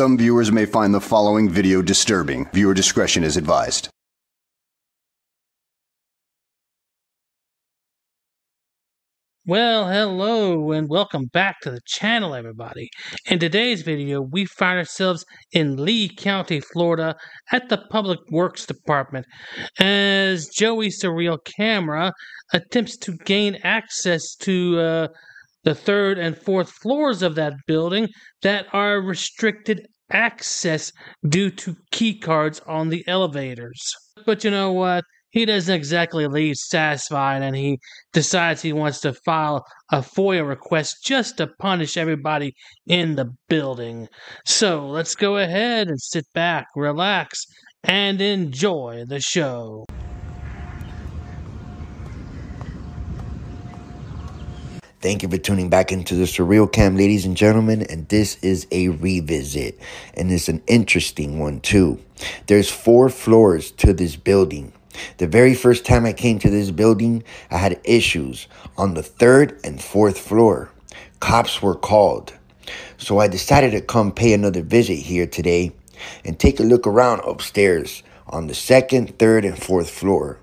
Some viewers may find the following video disturbing. Viewer discretion is advised. Well, hello and welcome back to the channel, everybody. In today's video, we find ourselves in Lee County, Florida, at the Public Works Department, as Joey Surreal Camera attempts to gain access to uh, the third and fourth floors of that building that are restricted access due to key cards on the elevators. But you know what? he doesn't exactly leave satisfied and he decides he wants to file a FOIA request just to punish everybody in the building. So let's go ahead and sit back, relax, and enjoy the show. Thank you for tuning back into the Surreal Cam, ladies and gentlemen. And this is a revisit, and it's an interesting one, too. There's four floors to this building. The very first time I came to this building, I had issues on the third and fourth floor. Cops were called. So I decided to come pay another visit here today and take a look around upstairs on the second, third, and fourth floor.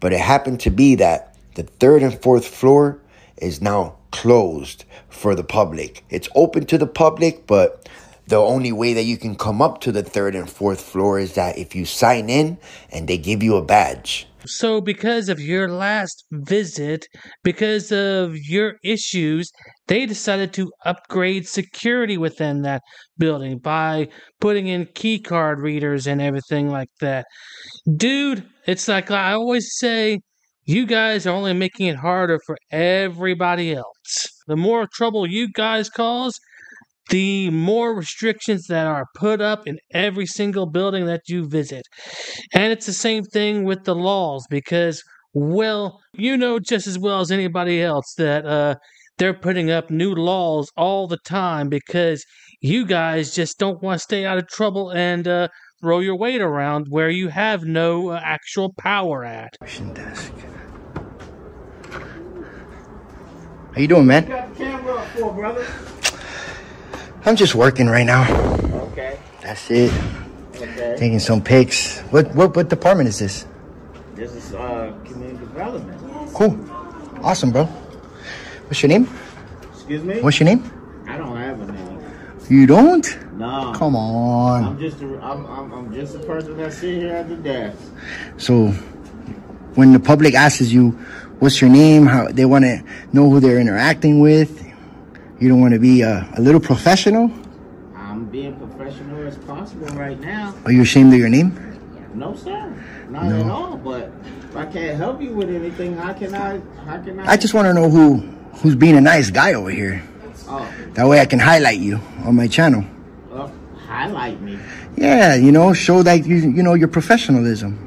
But it happened to be that the third and fourth floor is now closed for the public. It's open to the public, but the only way that you can come up to the third and fourth floor is that if you sign in and they give you a badge. So, because of your last visit, because of your issues, they decided to upgrade security within that building by putting in key card readers and everything like that. Dude, it's like I always say, you guys are only making it harder for everybody else. The more trouble you guys cause, the more restrictions that are put up in every single building that you visit. And it's the same thing with the laws because, well, you know just as well as anybody else that uh, they're putting up new laws all the time because you guys just don't want to stay out of trouble and uh, throw your weight around where you have no uh, actual power at. Desk. How you doing, man? You got the camera up for, brother? I'm just working right now. Okay. That's it. Okay. Taking some pics. What what what department is this? This is uh community development. Cool. Awesome, bro. What's your name? Excuse me? What's your name? I don't have a name. You don't? No. Come on. I'm just a, I'm, I'm, I'm just a person that sit here at the desk. So when the public asks you what's your name, how they want to know who they're interacting with, you don't want to be a, a little professional? I'm being professional as possible right now. Are you ashamed of your name? No, sir. Not No. at all. But if I can't help you with anything, how can I? How can I? I just want to know who who's being a nice guy over here. Oh, That way I can highlight you on my channel. well, highlight me. Yeah, you know, show that you you know your professionalism.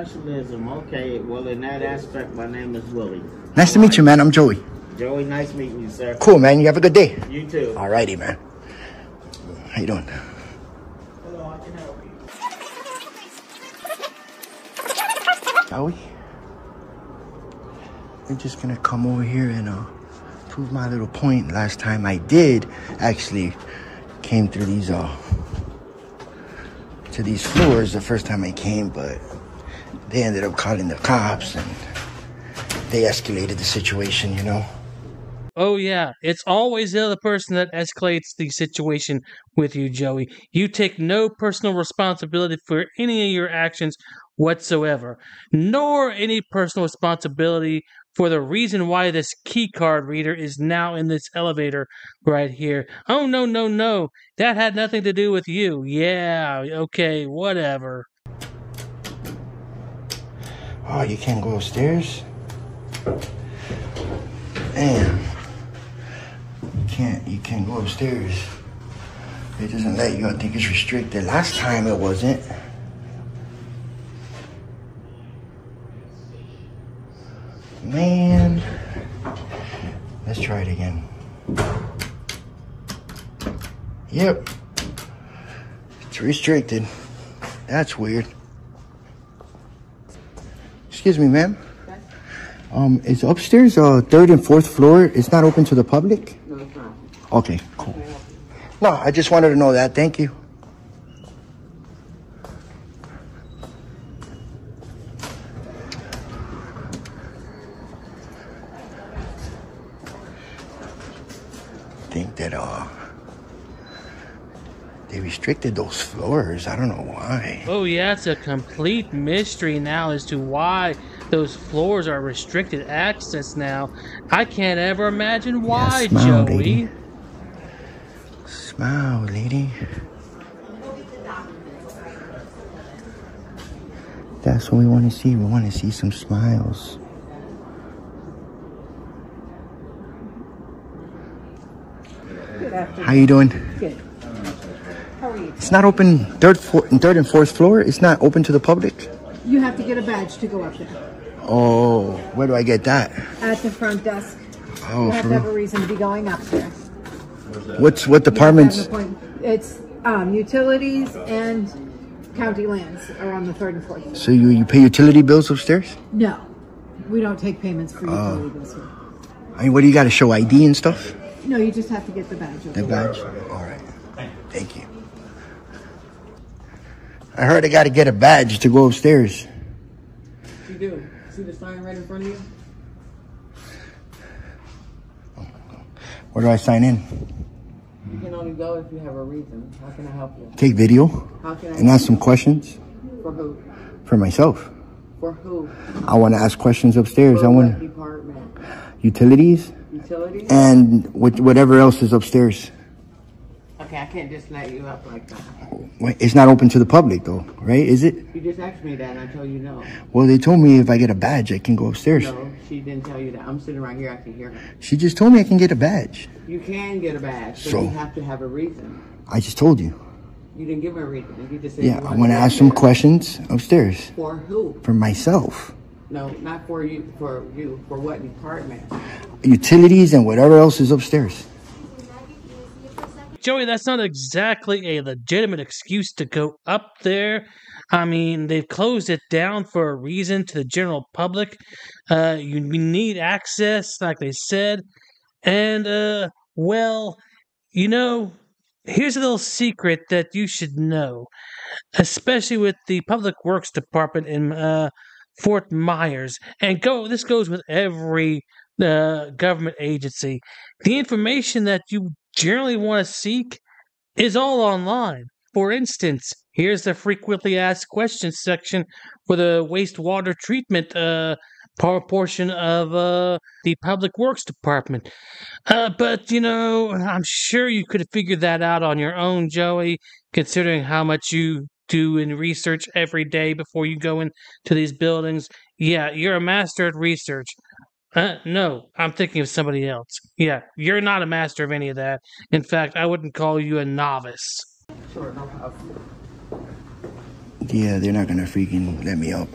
My professionalism. Okay. Well, in that aspect, my name is Willie. Nice to meet you, man. I'm Joey. Joey, nice meeting you, sir. Cool, man. You have a good day. You too. All righty, man. How you doing? Hello, I can help you. Joey? I'm just gonna come over here and uh, prove my little point. Last time I did actually came through these uh to these floors the first time I came, but they ended up calling the cops and they escalated the situation, you know. Oh, yeah. It's always the other person that escalates the situation with you, Joey. You take no personal responsibility for any of your actions whatsoever, nor any personal responsibility for the reason why this key card reader is now in this elevator right here. Oh, no, no, no. That had nothing to do with you. Yeah, okay, whatever. Oh, you can't go upstairs? Damn. You can't you can't go upstairs. It doesn't let you. I think it's restricted. Last time it wasn't. Man. Let's try it again. Yep. It's restricted. That's weird. Excuse me, ma'am. Um, is upstairs, uh, third and fourth floor, it's not open to the public? No, it's not. Okay, cool. No, I just wanted to know that. Thank you. Think that uh they restricted those floors. I don't know why. Oh yeah, it's a complete mystery now as to why those floors are restricted access now. I can't ever imagine why, smile, Joey. lady. Smile, lady. That's what we want to see. We want to see some smiles. How you doing? Good. How are you? It's not open third, four, third and fourth floor. It's not open to the public. You have to get a badge to go up there. Oh, where do I get that? At the front desk. Oh, You have for to have a reason to be going up there. What's what You have to have departments? It's um, utilities and county lands are on the third and fourth. So you you pay utility bills upstairs? No, we don't take payments for Oh. utility bills here. I mean, what do you got to show ID and stuff? No, you just have to get the badge. The badge. All right. Thank you. I heard I got to get a badge to go upstairs. You do. See the sign right in front of you? Where do I sign in? You can only go if you have a reason. How can I help you? Take video How can I and ask some questions For who? for myself. For who? I want to ask questions upstairs. I For what want department? utilities Utilities? and what- whatever else is upstairs. Okay, I can't just let you up like that. Wait, It's not open to the public though, right? Is it? You just asked me that and I told you no. Well, they told me if I get a badge, I can go upstairs. No, she didn't tell you that. I'm sitting right here. I can hear her. She just told me I can get a badge. You can get a badge, but So? you have to have a reason. I just told you. You didn't give me a reason. You just said Yeah, I want to ask some questions upstairs For who? for myself. No, not for you. For you. For what department? Utilities and whatever else is upstairs. Joey, that's not exactly a legitimate excuse to go up there. I mean, they've closed it down for a reason to the general public. Uh, you need access, like they said. And, uh, well, you know, here's a little secret that you should know, especially with the Public Works Department in uh, Fort Myers. And go, this goes with every uh, government agency. The information that you generally want to seek is all online. For instance, here's the frequently asked questions section for the wastewater treatment uh, portion of uh, the Public Works Department. Uh, but, you know, I'm sure you could have figured that out on your own, Joey, considering how much you do in research every day before you go into these buildings. Yeah, you're a master at research. Uh, no, I'm thinking of somebody else. Yeah, you're not a master of any of that. In fact, I wouldn't call you a novice. Sure, no problem. Yeah, they're not gonna freaking let me up.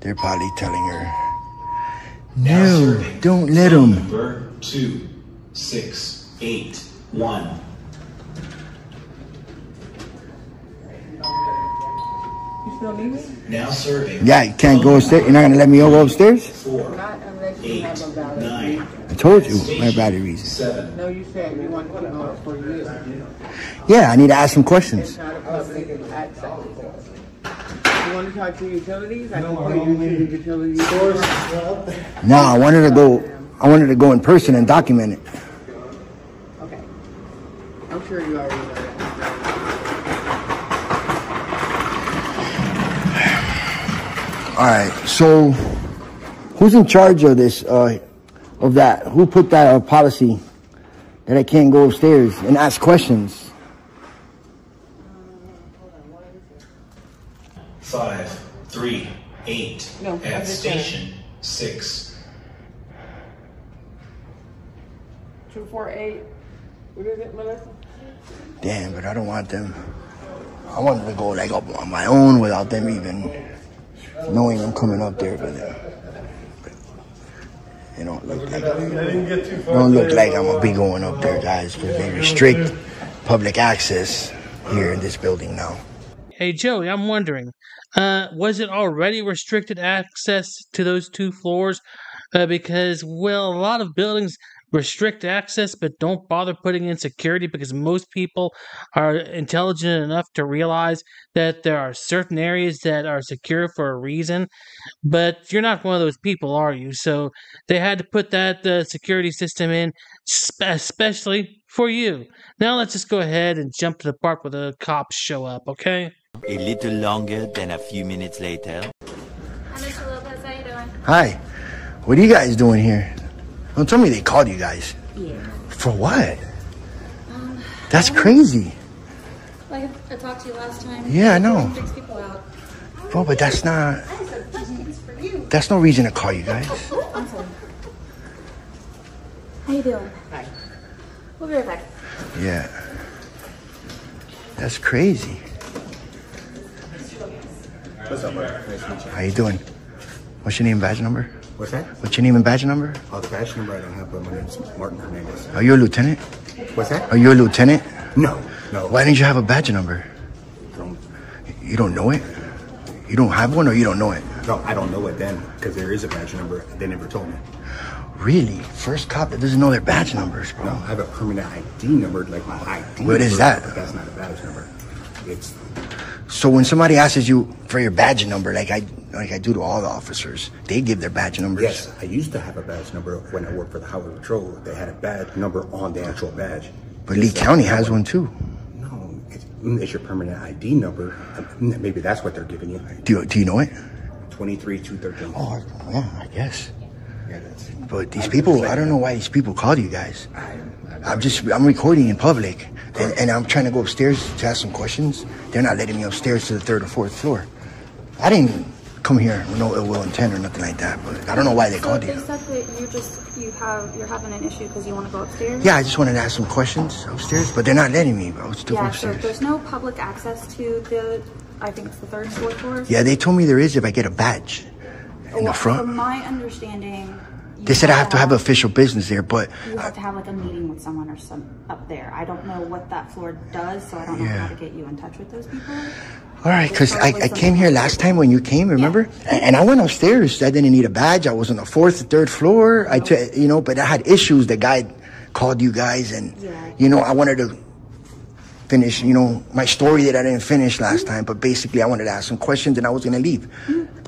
They're probably telling her, no, don't let them. Number two, six, eight, one. Still need me? Now serving. Yeah, you can't go upstairs. You're not gonna let me go upstairs? Four, Not unless you eight, have a valid nine, reason. I told you, my bad reason. seven. No, you said you wanted to go for you. Yeah, I need to ask some questions. not a public access. You want to talk to utilities? I can put you to the utilities. No, I wanted to go. I wanted to go in person and document it. Okay. I'm sure you already know All right. So, who's in charge of this? Uh, of that? Who put that uh, policy that I can't go upstairs and ask questions? Five, three, eight. No, At just said station six. Two, four, eight. What is it, Melissa? Damn, but I don't want them. I wanted to go like up on my own without them even knowing I'm coming up there, but they don't look like don't look like I'm gonna be going up there, guys, because they restrict public access here in this building now. Hey, Joey, I'm wondering, uh, was it already restricted access to those two floors? Uh, because, well, a lot of buildings restrict access, but don't bother putting in security because most people are intelligent enough to realize that there are certain areas that are secure for a reason. But you're not one of those people, are you? So they had to put that uh, security system in, spe- especially for you. Now let's just go ahead and jump to the part where the cops show up, okay? A little longer than a few minutes later. Hi, Mr. Lopez. How you doing? Hi. What are you guys doing here? Don't tell me they called you guys. Yeah. For what? Um, that's crazy. Like I talked to you last time. Yeah, I know. Fix people out. Bro, but that's not. That's no reason to call you guys. I'm. How you doing? Hi. We'll be right back. Yeah. That's crazy. What's up, bro? Nice to meet you. How you doing? What's your name badge number? What's that? What's your name and badge number? Oh, the badge number I don't have, but my name's Martin Hernandez. Are you a lieutenant? What's that? Are you a lieutenant? No, no. Why didn't you have a badge number? Don't, You don't know it? You don't have one or you don't know it? no, I don't know it then because there is a badge number. They never told me. Really? First cop that doesn't know their badge numbers, bro. No, I have a permanent ID number, like my ID. What is number, that? But that's not a badge number. It's So when somebody asks you for your badge number, like I like I do to all the officers, they give their badge numbers. yes. I used to have a badge number when I worked for the Highway Patrol. They had a badge number on the actual badge. But Lee County has one too. No, it's, it's your permanent ID number. Maybe that's what they're giving you. Do you, do you know it? Twenty-three two thirteen. Oh, yeah, I guess. But these people, I don't know why these people called you guys. I'm just, I'm recording in public, and, and I'm trying to go upstairs to ask some questions. They're not letting me upstairs to the third or fourth floor. I didn't come here with no ill will intent or nothing like that, but I don't know why they So called they you. said that you just you have you're having an issue because you want to go upstairs. Yeah, I just wanted to ask some questions upstairs, but they're not letting me, bro. It's too Yeah. So there's no public access to the. I think it's the third fourth floors. Yeah, they told me there is if I get a badge in the front. From my understanding. They said I have to have official business there, but You have to have like a meeting with someone or some up there. I don't know what that floor does, so I don't know Yeah. how to get you in touch with those people. all right, because I, I came here last time when you came, remember? And, and I went upstairs. I didn't need a badge. I was on the fourth, third floor. I I, t- you know, but I had issues. The guy called you guys, and Yeah. you know, I wanted to finish, you know, my story that I didn't finish last time. But basically, I wanted to ask some questions, and I was gonna leave.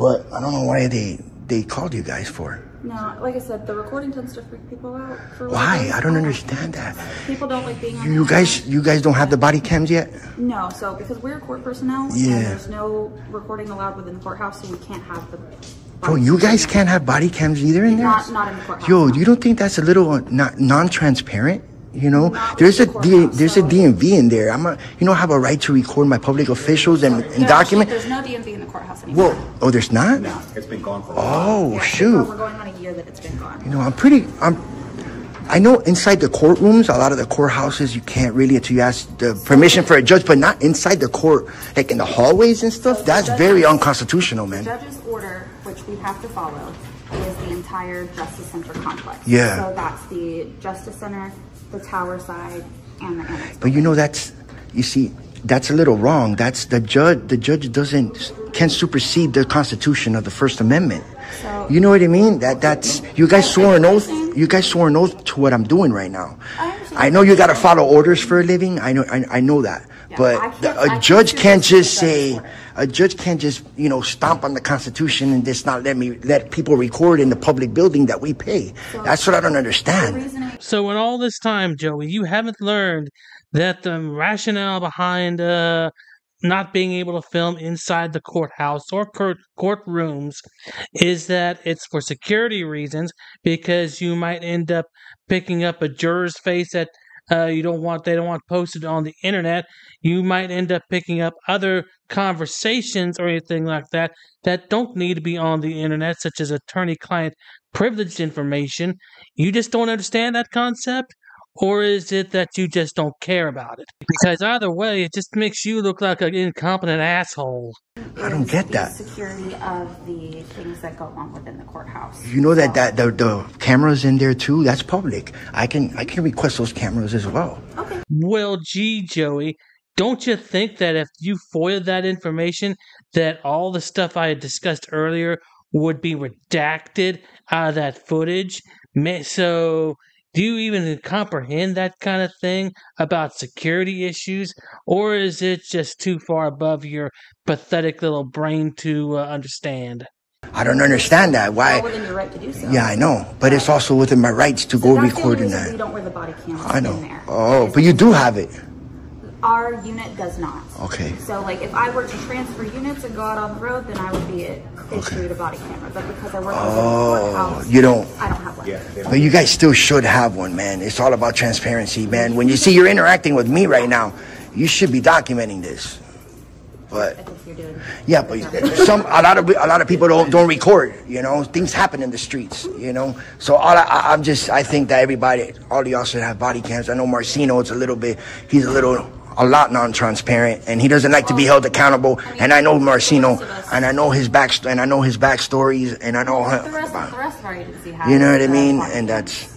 But I don't know why they they called you guys for. No, like I said, the recording tends to freak people out. For Why? I don't understand that. People don't like being on You guys, you guys don't have the body cams yet. No, so because we're court personnel, Yeah. there's no recording allowed within the courthouse, so we can't have the. Bro, you guys can't have body cams either in there. Not- not in the courthouse, Yo, you don't think that's a little uh, not non-transparent? You know, there's a D, courthouse, there's a DMV in there. I'm a, you know, I have a right to record my public officials and, and There document. actually- There's no DMV in the courthouse anymore. Whoa, oh, there's not. No, it's been gone for a while. Oh Yeah, shoot. We're going on a year that it's been gone. You know, I'm pretty. I'm. I know inside the courtrooms, a lot of the courthouses, you can't really until you ask the permission for a judge, but not inside the court, like in the hallways and stuff. That's very unconstitutional, man. The man. judge's order, which we have to follow, is the entire Justice Center complex. Yeah. So that's the Justice Center, the Tower side, and the annex. But you know that's you see that's a little wrong. That's the judge. The judge doesn't can supersede the Constitution of the First Amendment. So- You know what I mean? That that's you guys swore an oath. You guys swore an oath to what I'm doing right now. I. I know you got to follow orders for a living. I know. I, I know that. Yeah, but I the, can't- can't judge can't just say a judge can't just you know stomp on the Constitution and just not let me let people record in the public building that we pay. That's what I don't understand. So in all this time, Joey, you haven't learned that the rationale behind uh, not being able to film inside the courthouse or court courtrooms is that it's for security reasons because you might end up picking up a juror's face that uh, you don't want they don't want posted on the internet. You might end up picking up other conversations or anything like that that don't need to be on the internet, such as attorney-client privileged information. You just don't understand that concept? Or is it that you just don't care about it? Because either way, it just makes you look like an incompetent asshole. I don't is get the that. Security of the things that go on within the courthouse. You know that that the, the cameras in there too. That's public. I can I can request those cameras as well. Okay. Well, gee, Joey, don't you think that if you FOIA that information, that all the stuff I had discussed earlier would be redacted out of that footage? So Do you even comprehend that kind of thing about security issues? Or is it just too far above your pathetic little brain to uh, understand? I don't understand that. Why? Well, within your right to do so. Yeah, I know, but it's also within my rights to So go that's the record only in reason We that. don't wear the body cameras I know. in there. Oh, but you do have it. Our unit does not. Okay. So like if I were to transfer units and go out on the road, then I would be issued a body camera. But because I work within the Oh, courthouse, you don't. I don't have one. But you guys still should have one, man. It's all about transparency, man. When you see you're interacting with me right now, you should be documenting this. But I think you're doing. yeah, but some a lot of a lot of people don't don't record. You know, things happen in the streets. You know, so all I, I- I'm just I think that everybody, all of y'all should have body cams. I know Marceno, it's a little bit, he's a little. A lot non-transparent, and he doesn't like to be held accountable. And I know Marceno, and I know his back, and I know his backstories, and I know The him. rest, the rest of our agency has. You know what I mean? And that's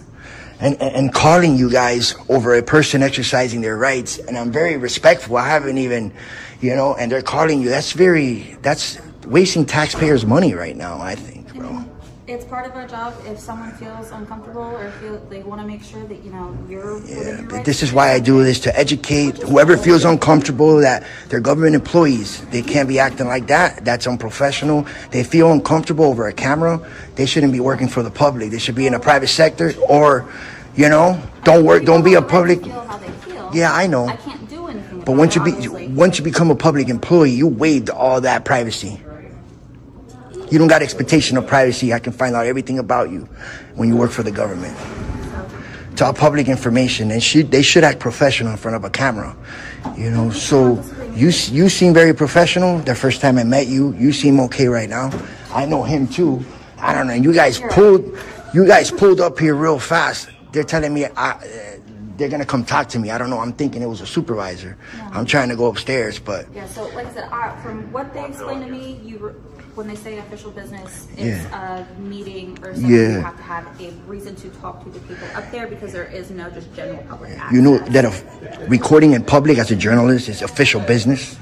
and, and calling you guys over a person exercising their rights, and I'm very respectful. I haven't even, you know, and they're calling you. That's very that's wasting taxpayers' money right now. I think. It's part of our job. If someone feels uncomfortable or feel they want to make sure that you know you're Yeah, rights this is why I do this to educate whoever feels uncomfortable that they're government employees. They can't be acting like that. That's unprofessional. They feel uncomfortable over a camera. They shouldn't be working for the public. They should be in a private sector or, you know, don't work. Don't be a public. Feel how they feel. Yeah, I know. I can't do anything. But once you be once you become a public employee, you waived all that privacy. You don't got expectation of privacy. I can find out everything about you when you work for the government. It's all public information, and should, they should act professional in front of a camera. You know, so you you seem very professional. The first time I met you, you seem okay right now. I know him too. I don't know. You guys pulled, you guys pulled up here real fast. They're telling me I, uh, they're gonna come talk to me. I don't know. I'm thinking it was a supervisor. I'm trying to go upstairs, but Yeah, so like I said, I, from what they explained to me, you when they say official business, it's a meeting or something. Yeah. You have to have a reason to talk to the people up there because there is no just general public access. you know that a recording in public as a journalist is official business.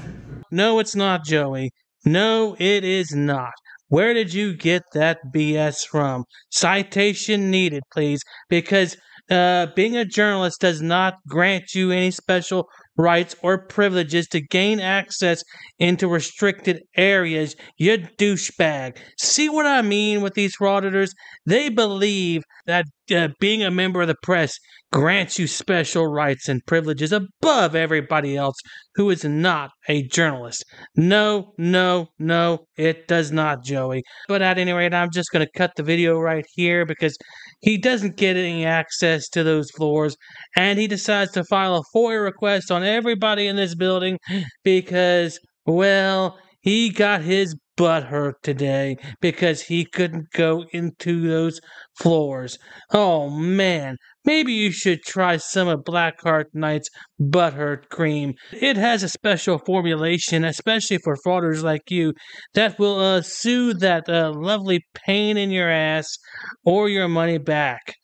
No, it's not, Joey. No, it is not. Where did you get that BS from? Citation needed, please, because uh, being a journalist does not grant you any special rights or privileges to gain access into restricted areas, you douchebag. See what I mean with these frauditors? They believe that uh, being a member of the press grants you special rights and privileges above everybody else who is not a journalist. No, no, no, it does not, Joey. But at any rate, I'm just going to cut the video right here because he doesn't get any access to those floors and he decides to file a FOIA request on everybody in this building because, well, he got his butt hurt today because he couldn't go into those floors. Oh man, maybe you should try some of BlackHartKnight's butthurt cream. It has a special formulation, especially for frauders like you, that will uh, soothe that uh, lovely pain in your ass or your money back.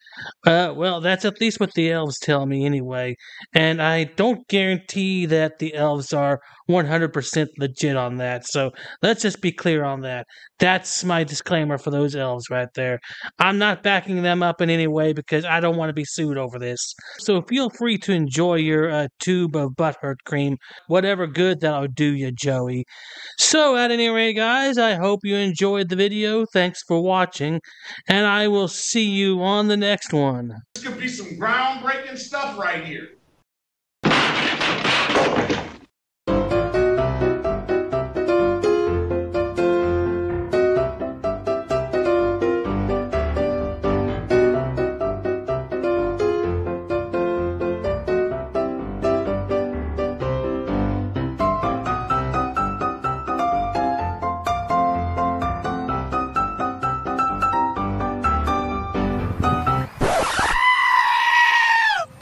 Uh, well, that's at least what the elves tell me anyway, and I don't guarantee that the elves are 100% legit on that, so let's just be clear on that. That's my disclaimer for those elves right there. I'm not backing them up in any way because I don't want to be sued over this. So feel free to enjoy your uh, tube of butthurt cream, whatever good that'll do you, Joey. So, at any rate, guys, I hope you enjoyed the video. Thanks for watching, and I will see you on the next one. This could be some groundbreaking stuff right here.